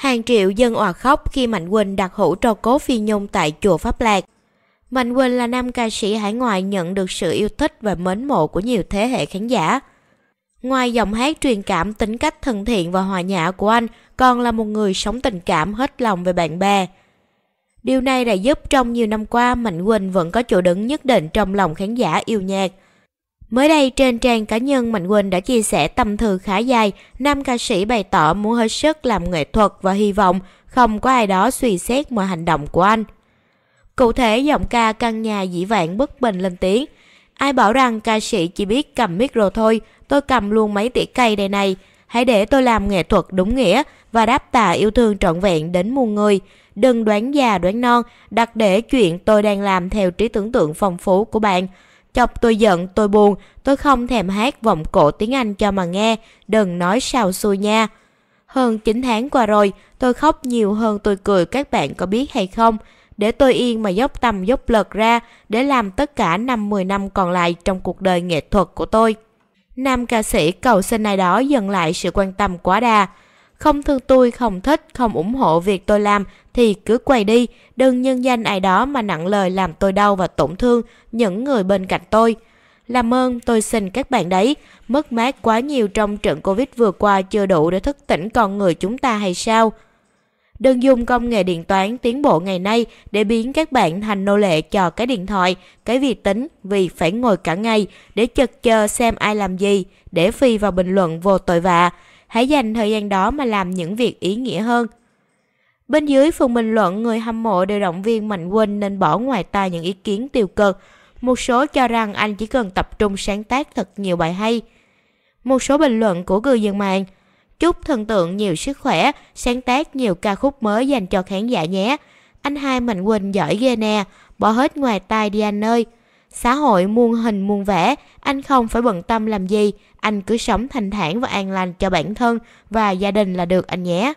Hàng triệu dân òa khóc khi Mạnh Quỳnh đặt hũ tro cốt Phi Nhung tại chùa Pháp Lạc. Mạnh Quỳnh là nam ca sĩ hải ngoại nhận được sự yêu thích và mến mộ của nhiều thế hệ khán giả. Ngoài giọng hát truyền cảm tính cách thân thiện và hòa nhã của anh, còn là một người sống tình cảm hết lòng về bạn bè. Điều này đã giúp trong nhiều năm qua Mạnh Quỳnh vẫn có chỗ đứng nhất định trong lòng khán giả yêu nhạc. Mới đây trên trang cá nhân Mạnh Quỳnh đã chia sẻ tâm thư khá dài, nam ca sĩ bày tỏ muốn hết sức làm nghệ thuật và hy vọng không có ai đó suy xét mọi hành động của anh. Cụ thể giọng ca căn nhà dĩ vãng bất bình lên tiếng. Ai bảo rằng ca sĩ chỉ biết cầm micro thôi, tôi cầm luôn mấy tỉa cây đây này. Hãy để tôi làm nghệ thuật đúng nghĩa và đáp tạ yêu thương trọn vẹn đến muôn người. Đừng đoán già đoán non, đặt để chuyện tôi đang làm theo trí tưởng tượng phong phú của bạn. Chọc tôi giận, tôi buồn, tôi không thèm hát vọng cổ tiếng Anh cho mà nghe, đừng nói sao xui nha. Hơn 9 tháng qua rồi, tôi khóc nhiều hơn tôi cười các bạn có biết hay không? Để tôi yên mà dốc tâm dốc lực ra để làm tất cả năm 10 năm còn lại trong cuộc đời nghệ thuật của tôi. Nam ca sĩ cầu xin ai đó dừng lại sự quan tâm quá đà. Không thương tôi, không thích, không ủng hộ việc tôi làm thì cứ quay đi, đừng nhân danh ai đó mà nặng lời làm tôi đau và tổn thương những người bên cạnh tôi. Làm ơn tôi xin các bạn đấy, mất mát quá nhiều trong trận Covid vừa qua chưa đủ để thức tỉnh con người chúng ta hay sao? Đừng dùng công nghệ điện toán tiến bộ ngày nay để biến các bạn thành nô lệ cho cái điện thoại, cái vi tính vì phải ngồi cả ngày để chật chờ xem ai làm gì, để phi vào bình luận vô tội vạ. Hãy dành thời gian đó mà làm những việc ý nghĩa hơn. Bên dưới phần bình luận, người hâm mộ đều động viên Mạnh Quỳnh nên bỏ ngoài tai những ý kiến tiêu cực. Một số cho rằng anh chỉ cần tập trung sáng tác thật nhiều bài hay. Một số bình luận của cư dân mạng Chúc thần tượng nhiều sức khỏe, sáng tác nhiều ca khúc mới dành cho khán giả nhé. Anh hai Mạnh Quỳnh giỏi ghê nè, bỏ hết ngoài tai đi anh ơi. Xã hội muôn hình muôn vẻ, anh không phải bận tâm làm gì, anh cứ sống thanh thản và an lành cho bản thân và gia đình là được anh nhé.